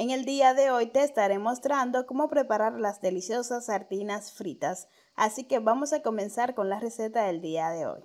En el día de hoy te estaré mostrando cómo preparar las deliciosas sardinas fritas, así que vamos a comenzar con la receta del día de hoy.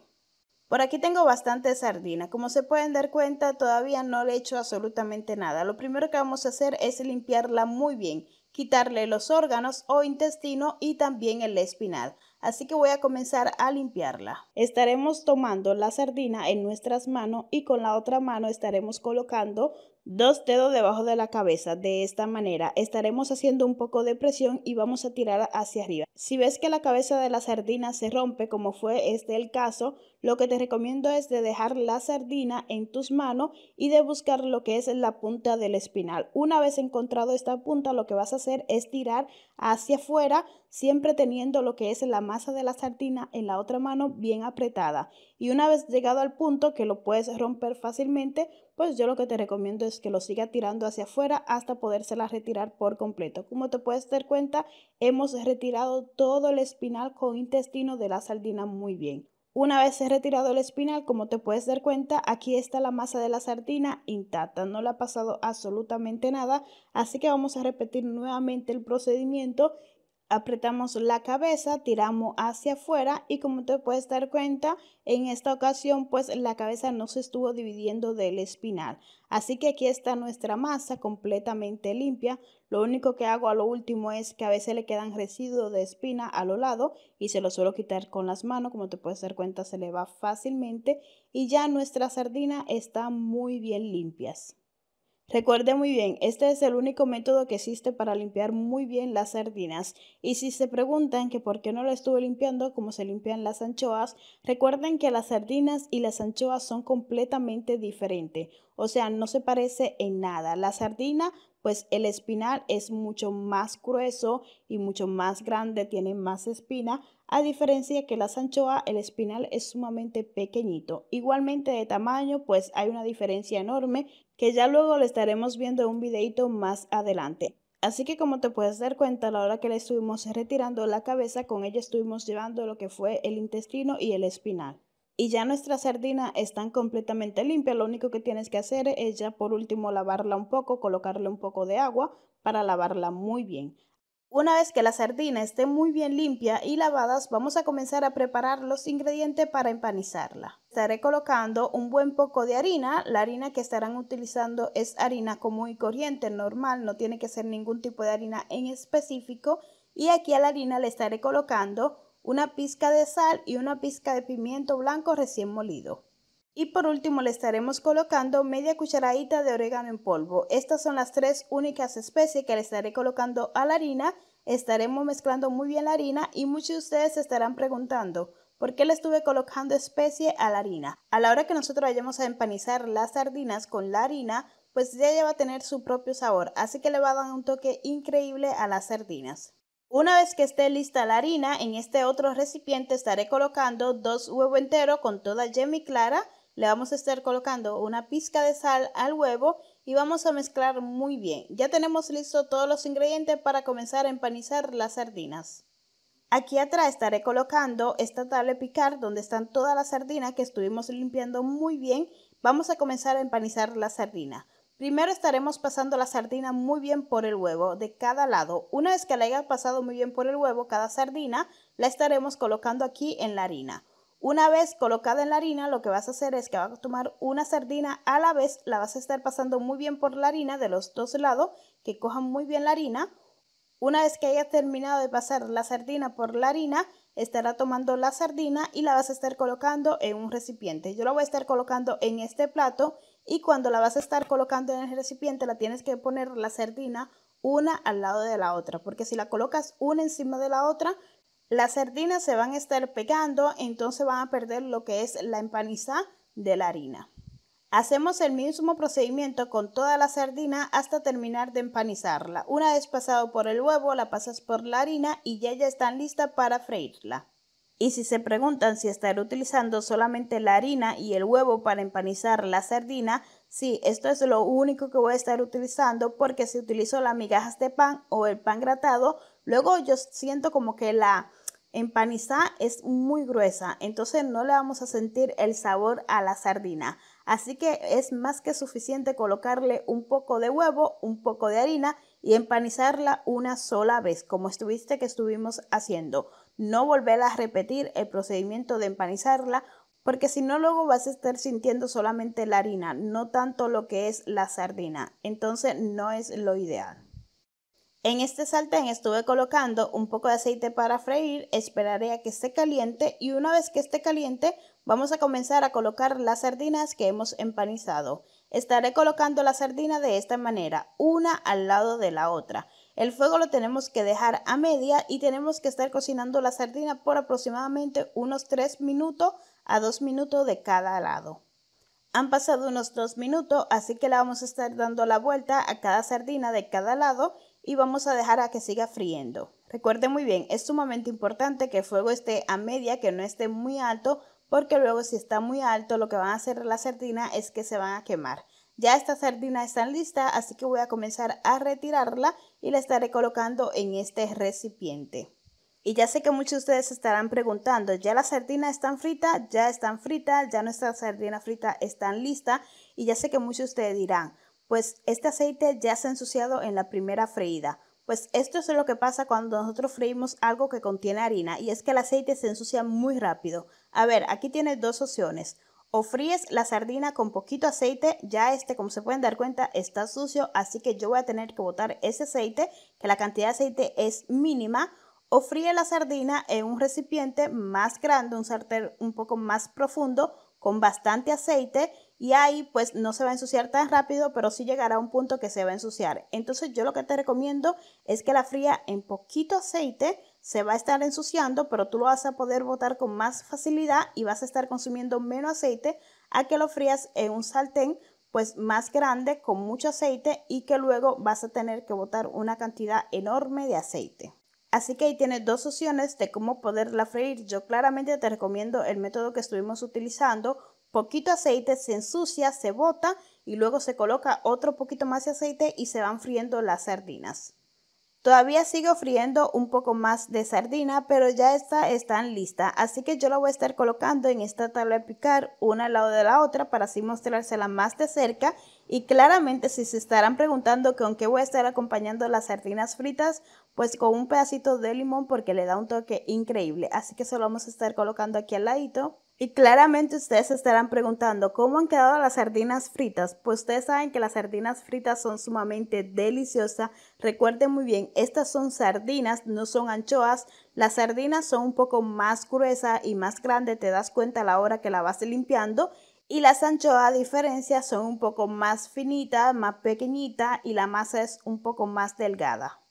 Por aquí tengo bastante sardina, como se pueden dar cuenta todavía no le he hecho absolutamente nada. Lo primero que vamos a hacer es limpiarla muy bien, quitarle los órganos o intestino y también el espinal. Así que voy a comenzar a limpiarla. Estaremos tomando la sardina en nuestras manos y con la otra mano estaremos colocando dos dedos debajo de la cabeza. De esta manera estaremos haciendo un poco de presión y vamos a tirar hacia arriba. Si ves que la cabeza de la sardina se rompe, como fue este el caso, lo que te recomiendo es de dejar la sardina en tus manos y de buscar lo que es la punta del espinal. Una vez encontrado esta punta, lo que vas a hacer es tirar hacia afuera, siempre teniendo lo que es la masa de la sardina en la otra mano bien apretada. Y una vez llegado al punto que lo puedes romper fácilmente, pues yo lo que te recomiendo es que lo siga tirando hacia afuera hasta podérsela retirar por completo. Como te puedes dar cuenta, hemos retirado todo el espinal con intestino de la sardina muy bien. Una vez retirado el espinal, como te puedes dar cuenta, aquí está la masa de la sardina intacta, no le ha pasado absolutamente nada, así que vamos a repetir nuevamente el procedimiento apretamos la cabeza, tiramos hacia afuera y como te puedes dar cuenta, en esta ocasión pues la cabeza no se estuvo dividiendo del espinal. Así que aquí está nuestra masa completamente limpia. Lo único que hago a lo último es que a veces le quedan residuos de espina a lo lado y se los suelo quitar con las manos. Como te puedes dar cuenta se le va fácilmente y ya nuestra sardina está muy bien limpias. Recuerde muy bien, este es el único método que existe para limpiar muy bien las sardinas. Y si se preguntan que por qué no lo estuve limpiando como se limpian las anchoas, recuerden que las sardinas y las anchoas son completamente diferentes. O sea, no se parece en nada. La sardina pues el espinal es mucho más grueso y mucho más grande, tiene más espina, a diferencia que las anchoas, el espinal es sumamente pequeñito. Igualmente de tamaño, pues hay una diferencia enorme que ya luego le estaremos viendo en un videito más adelante. Así que como te puedes dar cuenta, a la hora que le estuvimos retirando la cabeza, con ella estuvimos llevando lo que fue el intestino y el espinal y ya nuestras sardinas están completamente limpias. Lo único que tienes que hacer es ya por último lavarla un poco, colocarle un poco de agua para lavarla muy bien. Una vez que la sardina esté muy bien limpia y lavadas, vamos a comenzar a preparar los ingredientes para empanizarla. Estaré colocando un buen poco de harina. La harina que estarán utilizando es harina común y corriente, normal, no tiene que ser ningún tipo de harina en específico. Y aquí a la harina le estaré colocando una pizca de sal y una pizca de pimiento blanco recién molido. Y por último le estaremos colocando media cucharadita de orégano en polvo. Estas son las tres únicas especies que le estaré colocando a la harina. Estaremos mezclando muy bien la harina y muchos de ustedes se estarán preguntando ¿por qué le estuve colocando especie a la harina? A la hora que nosotros vayamos a empanizar las sardinas con la harina, pues ya va a tener su propio sabor, así que le va a dar un toque increíble a las sardinas. Una vez que esté lista la harina, en este otro recipiente estaré colocando dos huevos enteros con toda yema clara. Le vamos a estar colocando una pizca de sal al huevo y vamos a mezclar muy bien. Ya tenemos listo todos los ingredientes para comenzar a empanizar las sardinas. Aquí atrás estaré colocando esta tabla picar donde están todas las sardinas que estuvimos limpiando muy bien. Vamos a comenzar a empanizar la sardina. Primero estaremos pasando la sardina muy bien por el huevo de cada lado. Una vez que la haya pasado muy bien por el huevo, cada sardina la estaremos colocando aquí en la harina. Una vez colocada en la harina, lo que vas a hacer es que vas a tomar una sardina a la vez, la vas a estar pasando muy bien por la harina de los dos lados, que cojan muy bien la harina. Una vez que hayas terminado de pasar la sardina por la harina, estará tomando la sardina y la vas a estar colocando en un recipiente. Yo la voy a estar colocando en este plato y cuando la vas a estar colocando en el recipiente la tienes que poner la sardina una al lado de la otra, porque si la colocas una encima de la otra, las sardinas se van a estar pegando, entonces van a perder lo que es la empaniza de la harina. Hacemos el mismo procedimiento con toda la sardina hasta terminar de empanizarla. Una vez pasado por el huevo, la pasas por la harina y ya ya están listas para freírla. Y si se preguntan si estaré utilizando solamente la harina y el huevo para empanizar la sardina, sí, esto es lo único que voy a estar utilizando porque si utilizo las migajas de pan o el pan gratado, luego yo siento como que la empanizada es muy gruesa, entonces no le vamos a sentir el sabor a la sardina. Así que es más que suficiente colocarle un poco de huevo, un poco de harina y empanizarla una sola vez, como estuviste que estuvimos haciendo. No volver a repetir el procedimiento de empanizarla porque si no luego vas a estar sintiendo solamente la harina, no tanto lo que es la sardina. Entonces no es lo ideal. En este sartén estuve colocando un poco de aceite para freír, esperaré a que esté caliente y una vez que esté caliente vamos a comenzar a colocar las sardinas que hemos empanizado. Estaré colocando la sardina de esta manera, una al lado de la otra. El fuego lo tenemos que dejar a media y tenemos que estar cocinando la sardina por aproximadamente unos 3 minutos a 2 minutos de cada lado. Han pasado unos 2 minutos, así que le vamos a estar dando la vuelta a cada sardina de cada lado y vamos a dejar a que siga friendo. Recuerde muy bien, es sumamente importante que el fuego esté a media, que no esté muy alto, porque luego si está muy alto lo que van a hacer la sardina es que se van a quemar. Ya esta sardina está lista, así que voy a comenzar a retirarla y la estaré colocando en este recipiente. Y ya sé que muchos de ustedes estarán preguntando, ¿ya las sardinas están fritas? Ya están fritas, ya nuestra sardina frita están lista. Y ya sé que muchos de ustedes dirán, pues este aceite ya se ha ensuciado en la primera freída. Pues esto es lo que pasa cuando nosotros freímos algo que contiene harina y es que el aceite se ensucia muy rápido. A ver, aquí tienes dos opciones. O fríes la sardina con poquito aceite, ya este como se pueden dar cuenta está sucio, así que yo voy a tener que botar ese aceite, que la cantidad de aceite es mínima. O fríe la sardina en un recipiente más grande, un sartén un poco más profundo, con bastante aceite y ahí pues no se va a ensuciar tan rápido, pero sí llegará a un punto que se va a ensuciar. Entonces yo lo que te recomiendo es que la fría en poquito aceite, se va a estar ensuciando, pero tú lo vas a poder botar con más facilidad y vas a estar consumiendo menos aceite a que lo frías en un sartén pues más grande con mucho aceite y que luego vas a tener que botar una cantidad enorme de aceite. Así que ahí tienes dos opciones de cómo poderla freír. Yo claramente te recomiendo el método que estuvimos utilizando. Poquito aceite se ensucia, se bota y luego se coloca otro poquito más de aceite y se van friendo las sardinas. Todavía sigo friendo un poco más de sardina, pero ya está, están lista. Así que yo la voy a estar colocando en esta tabla de picar una al lado de la otra para así mostrársela más de cerca. Y claramente si se estarán preguntando con qué voy a estar acompañando las sardinas fritas, pues con un pedacito de limón porque le da un toque increíble. Así que se lo vamos a estar colocando aquí al ladito. Y claramente ustedes se estarán preguntando cómo han quedado las sardinas fritas. Pues ustedes saben que las sardinas fritas son sumamente deliciosas. Recuerden muy bien, estas son sardinas, no son anchoas. Las sardinas son un poco más gruesas y más grandes, te das cuenta a la hora que la vas limpiando. Y las anchoas, a diferencia, son un poco más finitas, más pequeñitas y la masa es un poco más delgada.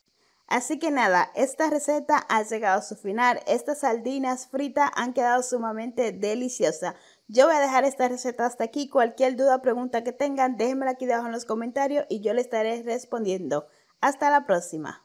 Así que nada, esta receta ha llegado a su final. Estas sardinas fritas han quedado sumamente deliciosas. Yo voy a dejar esta receta hasta aquí. Cualquier duda o pregunta que tengan, déjenmela aquí debajo en los comentarios y yo le estaré respondiendo. Hasta la próxima.